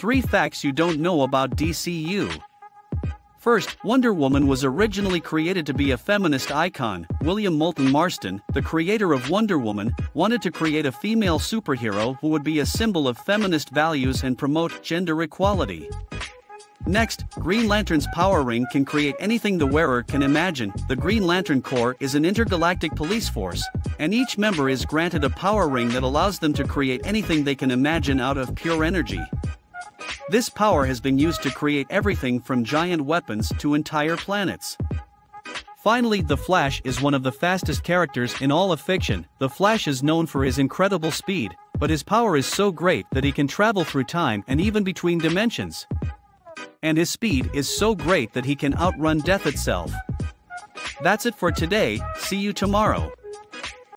3 Facts You Don't Know About DCU. First, Wonder Woman was originally created to be a feminist icon. William Moulton Marston, the creator of Wonder Woman, wanted to create a female superhero who would be a symbol of feminist values and promote gender equality. Next, Green Lantern's power ring can create anything the wearer can imagine. The Green Lantern Corps is an intergalactic police force, and each member is granted a power ring that allows them to create anything they can imagine out of pure energy. This power has been used to create everything from giant weapons to entire planets. Finally, The Flash is one of the fastest characters in all of fiction. The Flash is known for his incredible speed, but his power is so great that he can travel through time and even between dimensions. And his speed is so great that he can outrun death itself. That's it for today, see you tomorrow.